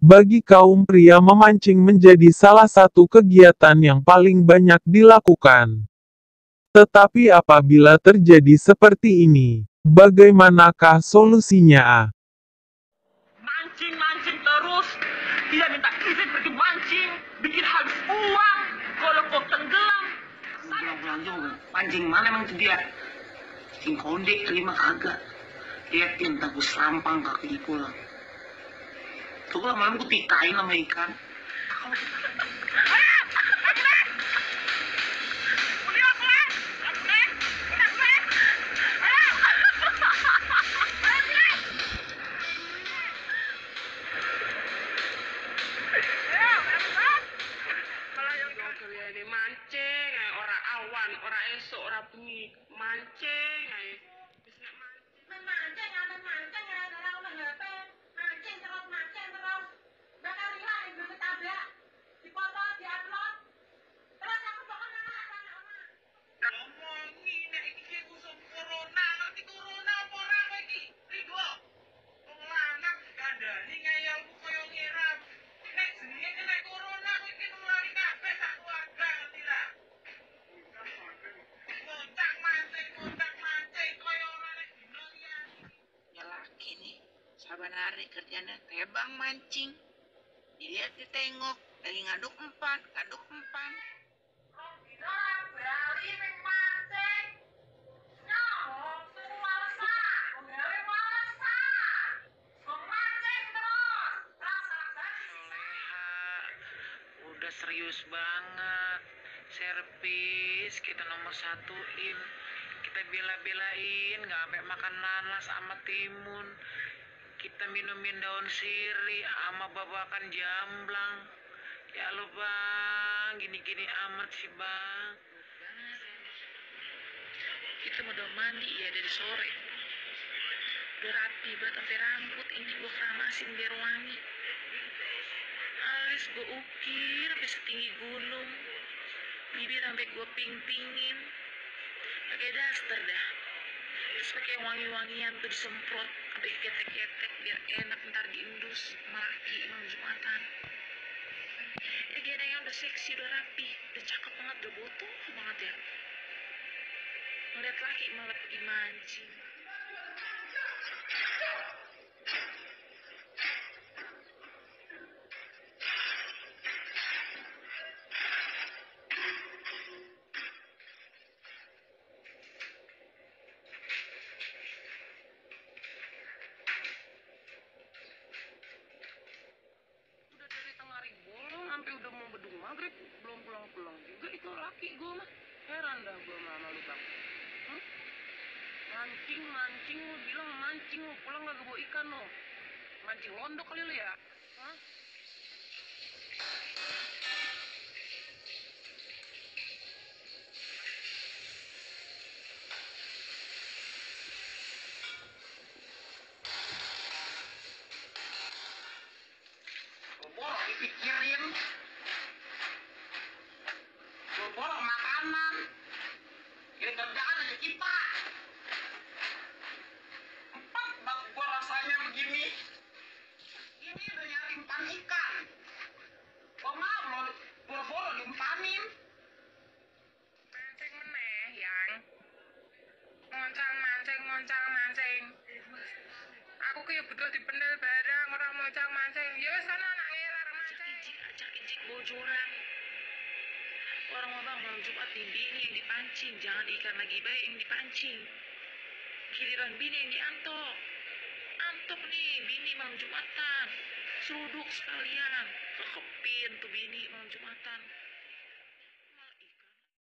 Bagi kaum pria memancing menjadi salah satu kegiatan yang paling banyak dilakukan. Tetapi apabila terjadi seperti ini, bagaimanakah solusinya? Mancing-mancing terus, dia minta izin pergi mancing, bikin habis uang, kalau kau tenggelam. Pulang-pulang juga. Pancing mana emang tuh dia? Cing konde kelima kagak. Lihat yang tabu sampang kaki pulang. Tuh lah malam gue tikain sama ikan. Mancing, orang awan, orang esok, orang bengi, mancing. Hari kerjanya tebang mancing. Dilihat ditengok. Lagi ngaduk empat, ngaduk empat. Orang Bali ning mancing. Nyamuk puasa. Gawe puasa. Wong mancing terus. Rasa Soleha, udah serius banget. Servis kita nomor satuin. Kita bela-belain, nggak sampai makan nanas sama timun. Kita minumin daun sirih sama babakan jamblang. Ya lo bang, gini-gini amat sih bang. Kita mau udah mandi ya dari sore. Udah rapi banget sampai rambut ini gua keramasin biar wangi alis gue ukir sampai setinggi gunung bibir sampai gue ping-pingin pakai daster dah terus pakai wangi-wangian tuh disemprot sampai ketek-ketek biar enak ntar diindus laki imam jumatan ya yang udah seksi udah rapi udah cakep banget udah butuh banget ya. Ngeliat laki malah pergi mancing maghrib belum pulang-pulang juga itu laki gue mah heran dah gue sama lu bang. Hah? mancing mancing lu bilang mancing lu pulang gak bawa ikan lo mancing londok kali lu ya diumpanin. mancing meneh yang ngoncang mancing ngoncang mancing aku kayak betul di pendel barang orang ngoncang mancing ya wes sana anak ngerar mancing Ijik aja ijik bocoran. Orang abang malam Jumat nih bini yang dipancing, jangan ikan lagi baik yang dipancing. Giliran bini yang diantok. Antok nih bini malam Jumatan. Seruduk sekalian. Kekepin tuh bini malam Jumatan.